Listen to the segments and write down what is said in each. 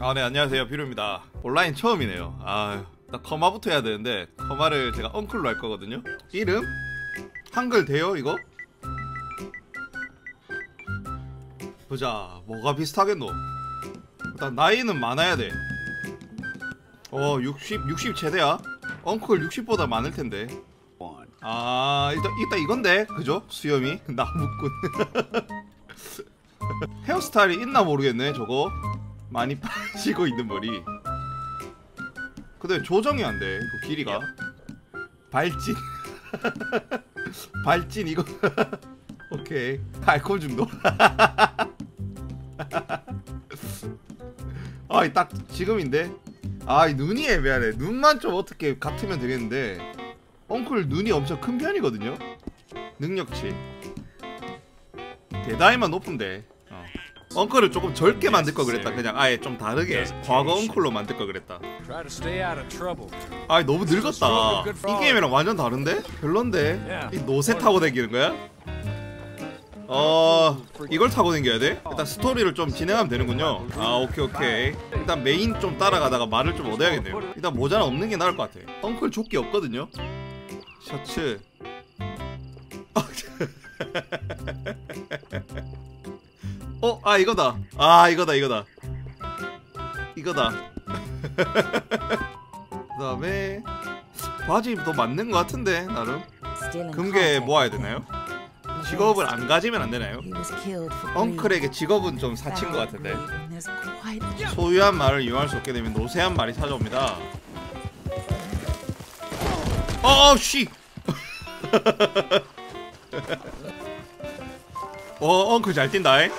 아, 네, 안녕하세요. 비루입니다. 온라인 처음이네요. 아, 나 커마부터 해야 되는데, 커마를 제가 엉클로 할 거거든요. 이름? 한글 돼요, 이거? 보자, 뭐가 비슷하겠노? 일단, 나이는 많아야 돼. 어, 60, 60 최대야? 엉클 60보다 많을 텐데. 아, 일단, 일단 이건데, 그죠? 수염이? 나무꾼. 헤어스타일이 있나 모르겠네, 저거. 많이 빠지고 있는 머리. 근데 조정이 안 돼. 그 길이가. 발진. 발진 이거. 오케이. 알코올 중독. 아, 이 딱 지금인데. 아, 이 눈이 애매하네. 눈만 좀 어떻게 같으면 되겠는데. 엉클 눈이 엄청 큰 편이거든요. 능력치. Dead Eye만 높은데. 어. 엉클을 조금 젊게 만들 걸 그랬다. 그냥 아예 좀 다르게. 과거 엉클로 만들 걸 그랬다. Try to stay out of trouble. 아 너무 늙었다. 이 게임이랑 완전 다른데? 별론데? 이 노새 타고 다니는 거야? 어 이걸 타고 다녀야 돼? 일단 스토리를 좀 진행하면 되는군요. 아 오케이 오케이. 일단 메인 좀 따라가다가 말을 좀 얻어야겠네요. 일단 모자는 없는 게 나을 것 같아. 엉클 조끼 없거든요. 셔츠. 어, 아 이거다. 아 이거다 이거다. 이거다. 그 다음에 바지도 맞는 것 같은데 나름. 금괴 모아야 되나요? 직업을 안 가지면 안 되나요? 엉클에게 직업은 좀 사친 것 같은데. 소유한 말을 이용할 수 없게 되면 노쇠한 말이 찾아옵니다. 어, 씨. 어, 엉클 잘 뛴다. 에?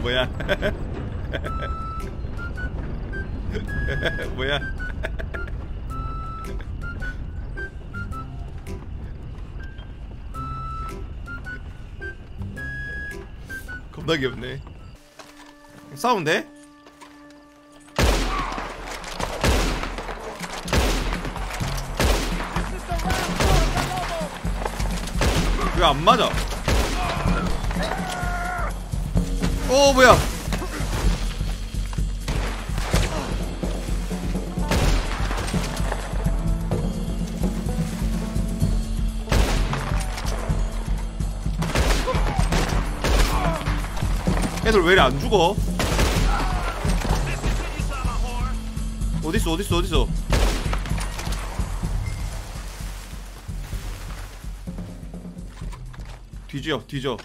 뭐야? 뭐야? 겁나 귀엽네. 싸우면 왜 안 맞아? 어 뭐야? 애들 왜 이리 안 죽어? 어딨어 어딨어 어딨어 뒤져 뒤져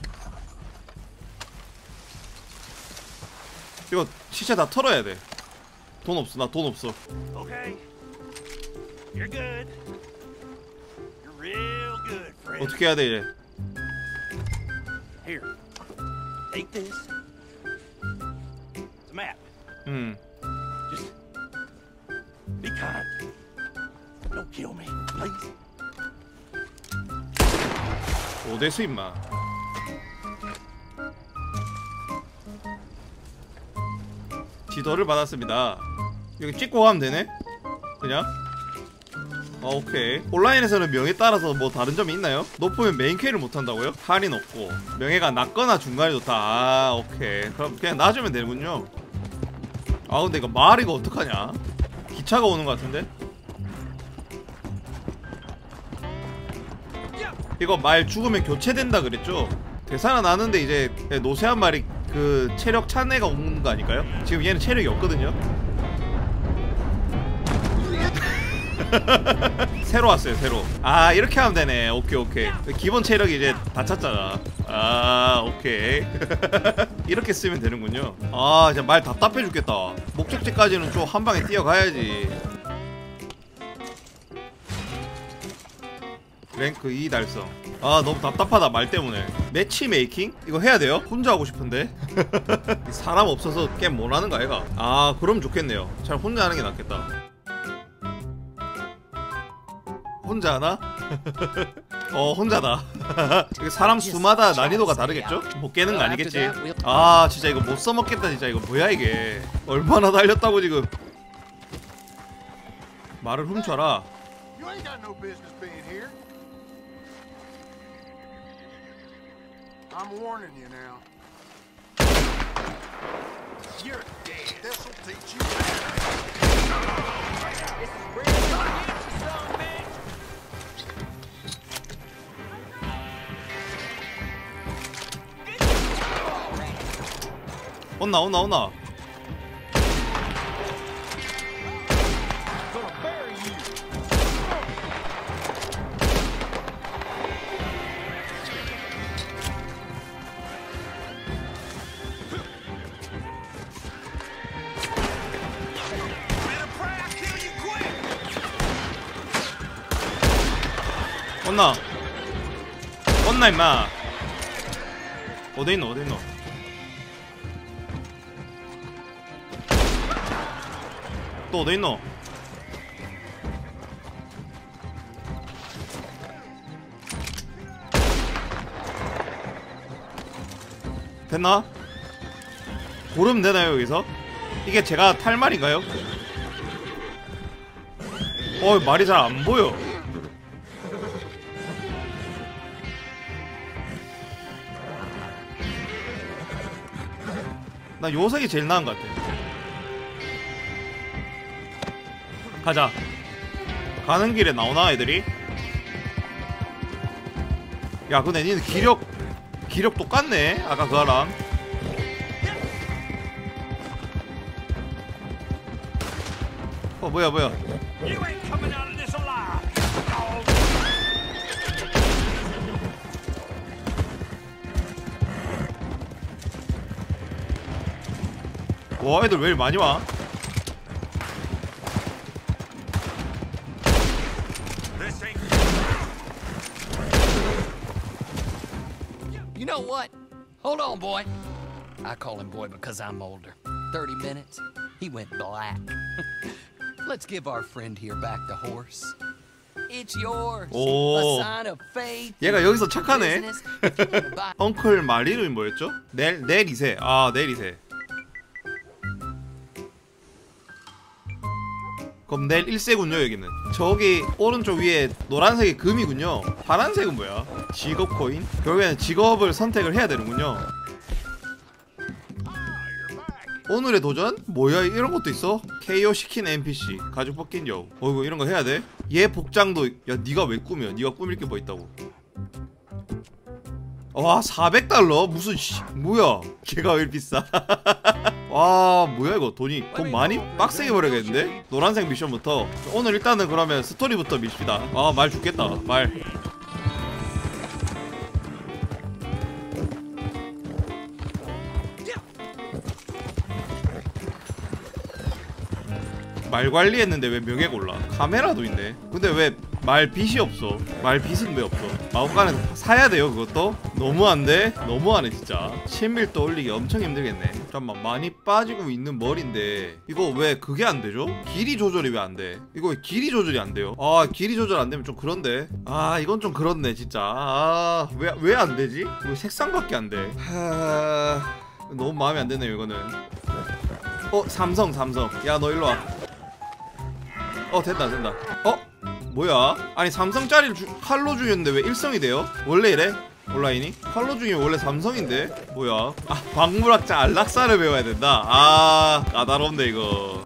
이거 시체 다 털어야 돼 돈 없어 나 돈 없어 Okay. You're good. You're real good, friend. 어떻게 해야 돼 이제 Here. Take this. It's a map. 음 Just be kind. Don't kill me, please. 오대수 임마 지도를 받았습니다 여기 찍고 가면 되네? 그냥? 아 오케이 온라인에서는 명에 따라서 뭐 다른 점이 있나요? 높으면 메인 캐를 못한다고요? 할인 없고 명예가 낮거나 중간에 좋다 아 오케이 그럼 그냥 놔주면 되는군요 아 근데 이거 말 이거 어떡하냐 기차가 오는 것 같은데? 이거 말 죽으면 교체된다 그랬죠? 대사는 아는데 이제 노세한 말이 그 체력 찬 애가 오는 거 아닐까요? 지금 얘는 체력이 없거든요? 새로 왔어요 새로. 아 이렇게 하면 되네. 오케이 오케이. 기본 체력이 이제 다 찼잖아. 아 오케이. 이렇게 쓰면 되는군요. 아 진짜 말 답답해 죽겠다. 목적지까지는 좀 한 방에 뛰어가야지 랭크 2 달성. 아 너무 답답하다 말 때문에. 매치 메이킹? 이거 해야 돼요? 혼자 하고 싶은데? 사람 없어서 게임 못하는 거 아이가? 아 그럼 좋겠네요. 잘 혼자 하는 게 낫겠다. 혼자 하나? 어 혼자다. 사람 수마다 난이도가 다르겠죠? 못 깨는 거 아니겠지? 아 진짜 이거 못 써먹겠다 진짜. 이거 뭐야 이게? 얼마나 달렸다고 지금? 말을 훔쳐라 I'm warning you now. You're dead. This'll teach you. 온나 온나 온나 온나 온나 임마 어디 있노 어디 있노 또 어디 있노 됐나? 고르면 되나요 여기서? 이게 제가 탈 말인가요? 어 말이 잘 안 보여 나 요색이 제일 나은 것 같아. 가자. 가는 길에 나오나 애들이? 야 근데 니는 기력 기력 똑같네 아까 그거랑 어 뭐야 뭐야 와 애들 왜 이리 많이 와? This ain't You know what? Hold on, boy. I call him boy because I'm older. 30 minutes, he went black. Let's give our friend here back the horse. It's yours. 오. A sign of faith. 얘가 여기서 착하네 엉클 말 이름이 뭐였죠? 넬, 넬 2세 아넬 2세 그럼 넬 1세군요 여기는 저기 오른쪽 위에 노란색이 금이군요 파란색은 뭐야? 직업 코인? 결국에는 직업을 선택을 해야 되는군요 오늘의 도전? 뭐야 이런 것도 있어? KO 시킨 NPC 가죽 벗긴 여우 어이구 이런 거 해야 돼? 얘 복장도 야 니가 왜 꾸며 니가 꾸밀 게 뭐 있다고 와 400달러? 무슨 씨 뭐야 걔가 왜 비싸 와 뭐야 이거? 돈이 돈 많이? 빡세게 버려야겠는데? 노란색 미션부터. 오늘 일단은 그러면 스토리부터 밉시다. 아 말 죽겠다. 말. 말 관리했는데 왜 명예 골라? 카메라도 있네. 근데 왜 말 빛이 없어? 말 빛은 왜 없어? 마법관은 사야 돼요 그것도? 너무한데? 너무하네 진짜. 친밀도 올리기 엄청 힘들겠네. 잠깐만 많이 빠지고 있는 머리인데 이거 왜 그게 안 되죠? 길이 조절이 왜 안 돼? 이거 왜 길이 조절이 안 돼요? 아 길이 조절 안 되면 좀 그런데. 아 이건 좀 그렇네 진짜. 아 왜 왜 안 되지? 이거 색상밖에 안 돼. 하... 너무 마음에 안 드네요 이거는. 어 삼성 삼성. 야 너 일로 와. 어 됐다 된다 어? 뭐야? 아니 삼성짜리를 주, 칼로 주였는데 왜 일성이 돼요? 원래 이래? 온라인이? 칼로 중에 원래 삼성인데? 뭐야? 아 광물학자 안락사를 배워야 된다 아 까다롭네 이거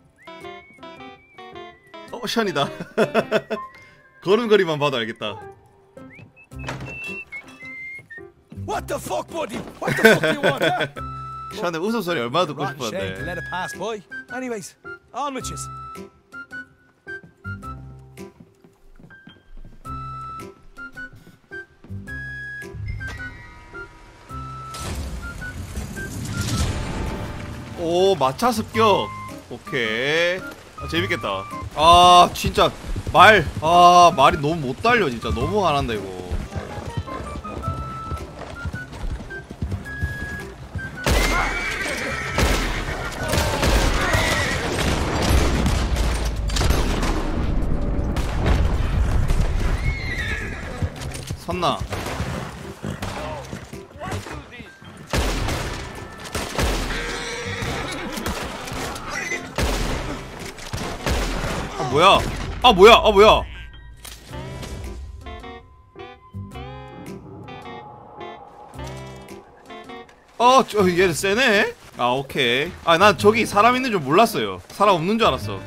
어 션이다 걸음걸이만 봐도 알겠다 What the fuck, buddy? What the fuck do you want? 션의 웃음소리 얼마나 듣고 싶었는데. Anyways, on with yous. 오 마차 습격. 오케이. 아, 재밌겠다. 아 진짜 말 아 말이 너무 못 달려 진짜. 너무 화난다 이거. 선나 뭐야 아 뭐야 아 뭐야 어, 저, 얘 세네? 아, 오케이. 아, 난 저기 사람 있는 줄 몰랐어요. 사람 없는 줄 알았어.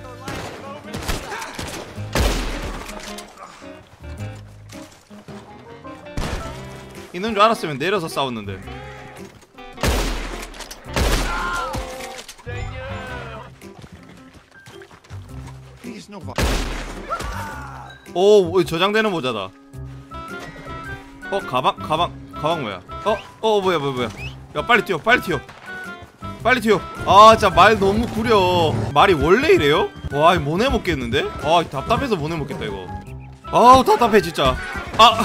있는 줄 알았으면 내려서 싸웠는데. He's no 오, 저장되는 모자다. 어, 가방, 가방, 가방 뭐야? 어, 어, 뭐야, 뭐야, 뭐야? 야, 빨리 뛰어, 빨리 뛰어, 빨리 뛰어. 아, 진짜 말 너무 구려. 말이 원래 이래요? 와, 이거 못 해먹겠는데? 아, 답답해서 못 해먹겠다 이거. 아우, 답답해 진짜. 아,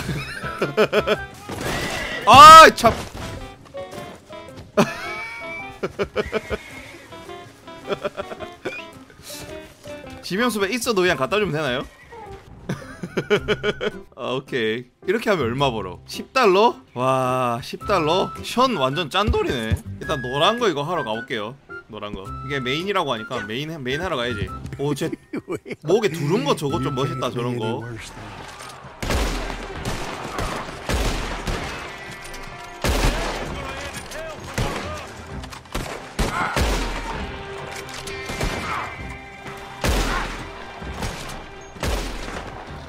아, 참. 지명수배 있어도 그냥 갖다 주면 되나요? 아, 오케이 이렇게 하면 얼마 벌어? 10달러? 와 10달러? 션 완전 짠돌이네 일단 노란 거 이거 하러 가볼게요 노란 거 이게 메인이라고 하니까 메인 메인 하러 가야지 오 쟤 목에 두른 거 저거 좀 멋있다 저런 거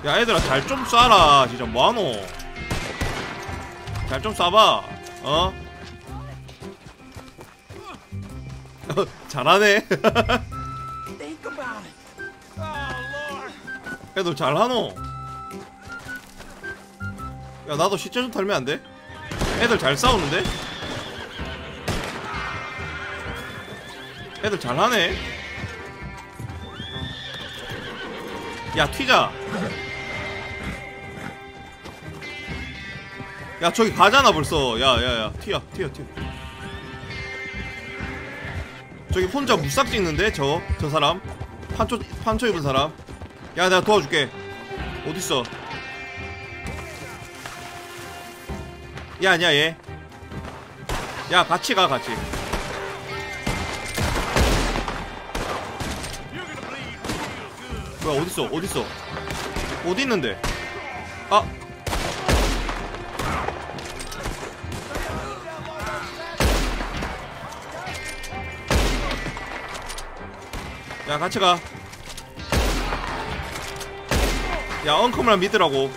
야 얘들아 잘 좀 쏴라 진짜 뭐하노 잘 좀 쏴봐 어? 잘하네 about it. 야너 잘하노 야 나도 시체 좀 털면 안 돼? 애들 잘 싸우는데? 애들 잘하네 야 튀자 야 저기 가잖아 벌써. 야야야. 튀어 튀어 튀어. 저기 혼자 무싹 찍는데 저 저 사람? 판초 판초 입은 사람? 야 내가 도와줄게. 어딨어? 야 아니야 얘 야 같이 가 같이. 뭐야 어딨어 어딨어? 어디 있는데? 아 야 같이 가. 야 엉컴이랑 믿으라고.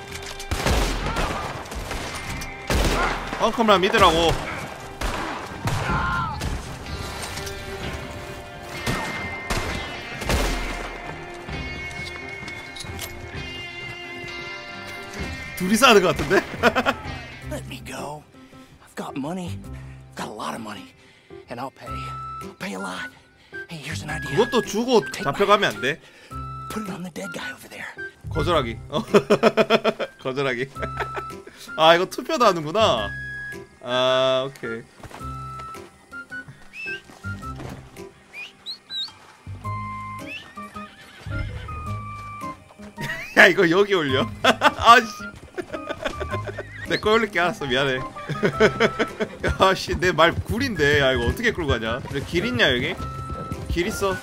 엉컴이랑 믿으라고. 둘이서 하는 것 같은데? Let me go. I've got money. Got a lot of money. And I'll pay. I'll pay a lot. 그것도 주고 잡혀가면 안 돼. 거절하기. 어. 거절하기. 아 이거 투표도 하는구나. 아 오케이. 야 이거 여기 올려. 아씨. 내거 올릴게 알았어 미안해. 야씨 내말 굴인데 야 이거 어떻게 끌고 가냐? 그래, 길 있냐 여기? 길 있어.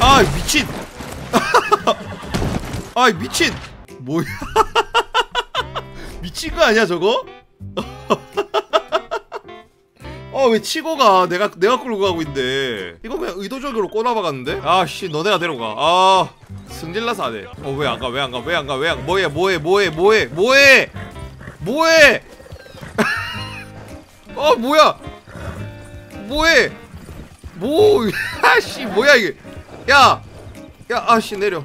아 미친. 아 미친. 뭐야? 미친 거 아니야 저거? 아 왜 치고 가? 내가 내가 끌고 가고 있는데. 이거 그냥 의도적으로 꼬나박았는데? 아씨 너네가 데려가. 아 승질나서 안해. 어왜 안 가? 왜 안 가? 왜 안 가? 왜 안 가? 뭐해 뭐해 뭐해 뭐해 뭐해? 뭐해 어 뭐야 뭐해 뭐 아씨 뭐야 이게 야! 야, 아씨 내려.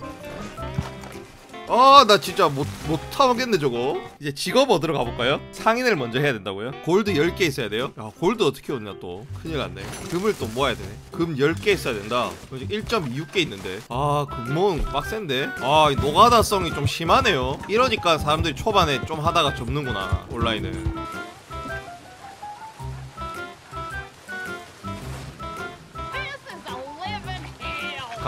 아, 나 진짜 못, 못 타먹겠네, 저거. 이제 직업 얻으러 가볼까요? 상인을 먼저 해야 된다고요? 골드 10개 있어야 돼요? 야, 골드 어떻게 얻냐, 또. 큰일 났네. 금을 또 모아야 되네. 금 10개 있어야 된다. 아직 1.26개 있는데. 아, 금모은 빡센데? 아, 이 노가다성이 좀 심하네요. 이러니까 사람들이 초반에 좀 하다가 접는구나, 온라인은.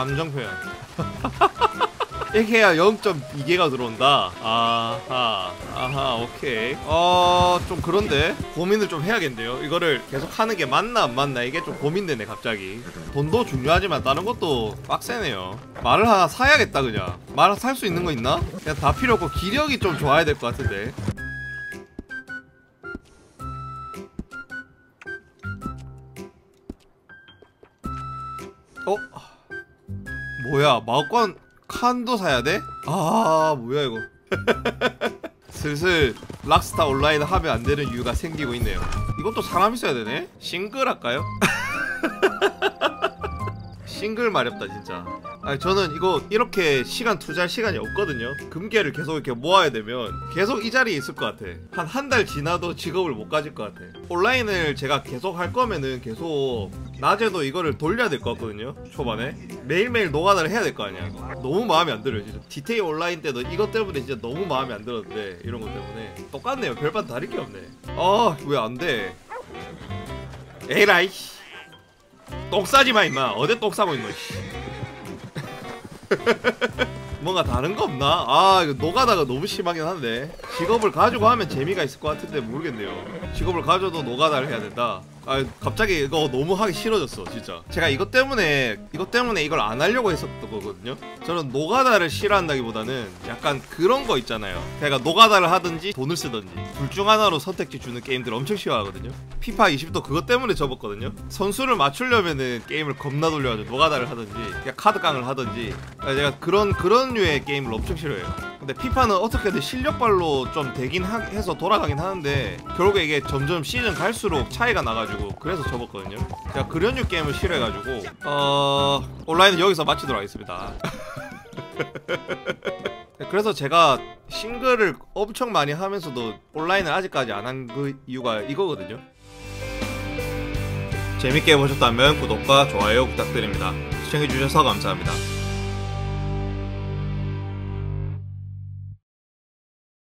감정 표현. 이렇게 해야 0.2개가 들어온다. 아하. 아하 오케이 어 좀 그런데 고민을 좀 해야겠네요 이거를 계속 하는 게 맞나 안 맞나 이게 좀 고민되네 갑자기 돈도 중요하지만 다른 것도 빡세네요 말을 하나 사야겠다 그냥 말살수 있는 거 있나? 그냥 다 필요 없고 기력이 좀 좋아야 될 것 같은데 뭐야 마법관 칸도 사야 돼? 아 뭐야 이거 슬슬 락스타 온라인 하면 안 되는 이유가 생기고 있네요 이것도 사람 있어야 되네? 싱글 할까요? 싱글 마렵다 진짜 아니 저는 이거 이렇게 시간 투자할 시간이 없거든요 금괴를 계속 이렇게 모아야 되면 계속 이 자리에 있을 것 같아 한 한 달 지나도 직업을 못 가질 것 같아 온라인을 제가 계속 할 거면은 계속 낮에도 이거를 돌려야 될 것 같거든요 초반에. 매일매일 노가다를 해야 될 거 아니야. 너무 마음에 안 들어요 진짜. 디테일 온라인 때도 이것 때문에 진짜 너무 마음에 안 들었는데 이런 것 때문에. 똑같네요. 별반 다를 게 없네. 아 왜 안 돼? 에라이 똥 싸지 마 임마. 어디 똥 싸고 있노 씨. 뭔가 다른 거 없나? 아 이거 노가다가 너무 심하긴 한데. 직업을 가지고 하면 재미가 있을 것 같은데 모르겠네요. 직업을 가져도 노가다를 해야 된다 아 갑자기 이거 너무 하기 싫어졌어 진짜. 제가 이것 때문에 이것 때문에 이걸 안 하려고 했었던 거거든요. 저는 노가다를 싫어한다기보다는 약간 그런 거 있잖아요. 제가 노가다를 하든지 돈을 쓰든지 둘 중 하나로 선택지 주는 게임들 엄청 싫어하거든요. 피파 20도 그것 때문에 접었거든요. 선수를 맞추려면은 게임을 겁나 돌려가지고 노가다를 하든지 그냥 카드 깡을 하든지. 아, 제가 그런 그런 류의 게임을 엄청 싫어해요 근데 피파는 어떻게든 실력발로 좀 되긴 하, 해서 돌아가긴 하는데 결국에 이게 점점 시즌 갈수록 차이가 나가지고 그래서 접었거든요. 제가 그런 류 게임을 싫어해가지고 어 온라인은 여기서 마치도록 하겠습니다. 그래서 제가 싱글을 엄청 많이 하면서도 온라인을 아직까지 안 한 그 이유가 이거거든요. 재밌게 보셨다면 구독과 좋아요 부탁드립니다. 시청해주셔서 감사합니다